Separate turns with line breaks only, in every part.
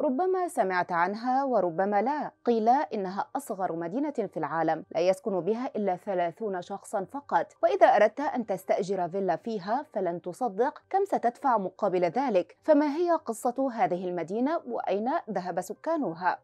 ربما سمعت عنها وربما لا. قيل إنها أصغر مدينة في العالم لا يسكن بها إلا 30 شخصا فقط. وإذا أردت أن تستأجر فيلا فيها فلن تصدق. كم ستدفع مقابل ذلك؟ فما هي قصة هذه المدينة؟ وأين ذهب سكانها؟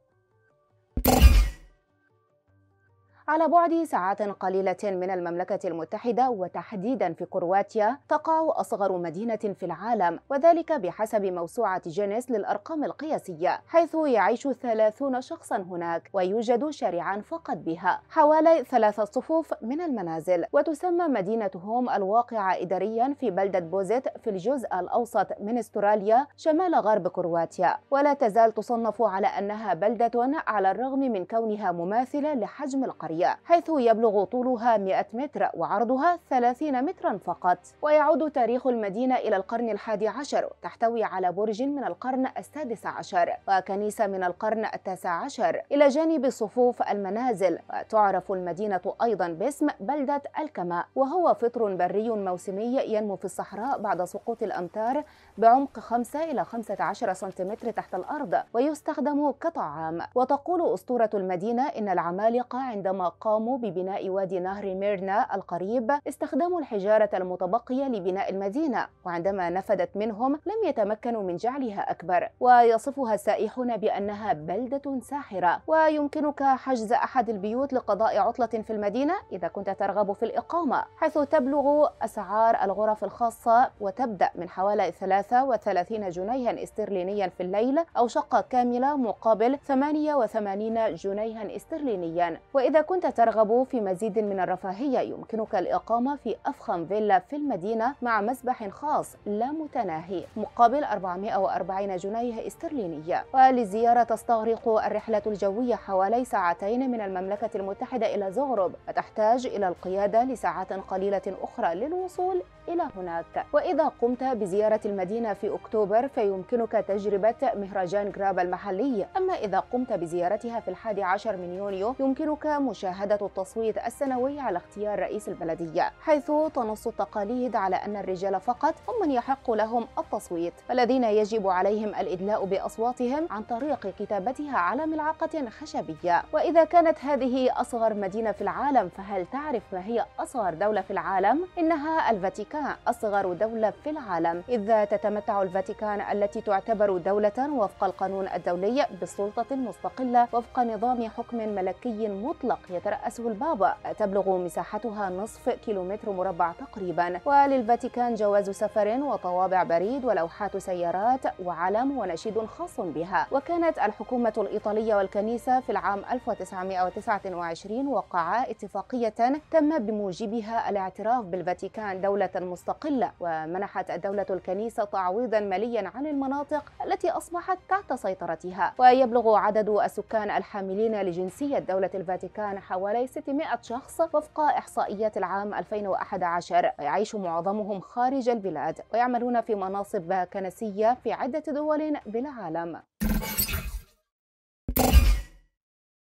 على بعد ساعات قليلة من المملكة المتحدة وتحديدا في كرواتيا تقع أصغر مدينة في العالم وذلك بحسب موسوعة جينيس للأرقام القياسية حيث يعيش ثلاثون شخصا هناك ويوجد شارعان فقط بها. حوالي ثلاثة صفوف من المنازل وتسمى مدينة هوم الواقعة إداريا في بلدة بوزيت في الجزء الأوسط من استراليا شمال غرب كرواتيا. ولا تزال تصنف على أنها بلدة على الرغم من كونها مماثلة لحجم القرية. القرية حيث يبلغ طولها 100 متر وعرضها 30 مترا فقط. ويعود تاريخ المدينة إلى القرن الحادي عشر تحتوي على برج من القرن السادس عشر وكنيسة من القرن التاسع عشر إلى جانب صفوف المنازل. وتعرف المدينة أيضا باسم بلدة الكماء وهو فطر بري موسمي ينمو في الصحراء بعد سقوط الأمطار بعمق 5 إلى 15 سنتيمتر تحت الأرض ويستخدم كطعام. وتقول أسطورة المدينة إن العمالقة عندما قاموا ببناء وادي نهر ميرنا القريب استخدموا الحجارة المتبقية لبناء المدينة وعندما نفدت منهم لم يتمكنوا من جعلها أكبر. ويصفها السائحون بأنها بلدة ساحرة. ويمكنك حجز أحد البيوت لقضاء عطلة في المدينة إذا كنت ترغب في الإقامة حيث تبلغ أسعار الغرف الخاصة وتبدأ من حوالي 33 جنيها استرلينيا في الليل أو شقة كاملة مقابل 88 جنيها استرلينيا. وإذا كنت كنت ترغب في مزيد من الرفاهية يمكنك الإقامة في أفخم فيلا في المدينة مع مسبح خاص لا متناهي مقابل 440 جنيه استرلينية. وللزيارة تستغرق الرحلة الجوية حوالي ساعتين من المملكة المتحدة إلى زغرب وتحتاج إلى القيادة لساعات قليلة أخرى للوصول إلى هناك. وإذا قمت بزيارة المدينة في أكتوبر فيمكنك تجربة مهرجان جراب المحلي. أما إذا قمت بزيارتها في الحادي عشر من يونيو يمكنك مشاهدة التصويت السنوي على اختيار رئيس البلدية حيث تنص التقاليد على أن الرجال فقط هم من يحق لهم التصويت الذين يجب عليهم الإدلاء بأصواتهم عن طريق كتابتها على ملعقة خشبية. وإذا كانت هذه أصغر مدينة في العالم فهل تعرف ما هي أصغر دولة في العالم؟ إنها الفاتيكان أصغر دولة في العالم. إذ تتمتع الفاتيكان التي تعتبر دولة وفق القانون الدولي بالسلطة المستقلة وفق نظام حكم ملكي مطلق. يترأسه البابا تبلغ مساحتها نصف كيلومتر مربع تقريبا. وللفاتيكان جواز سفر وطوابع بريد ولوحات سيارات وعلم ونشيد خاص بها. وكانت الحكومة الإيطالية والكنيسة في العام 1929 وقعا اتفاقية تم بموجبها الاعتراف بالفاتيكان دولة مستقلة ومنحت الدولة الكنيسة تعويضا ماليا عن المناطق التي أصبحت تحت سيطرتها. ويبلغ عدد السكان الحاملين لجنسية دولة الفاتيكان حوالي 600 شخص وفق إحصائيات العام 2011 ويعيش معظمهم خارج البلاد ويعملون في مناصب كنسية في عدة دول بالعالم.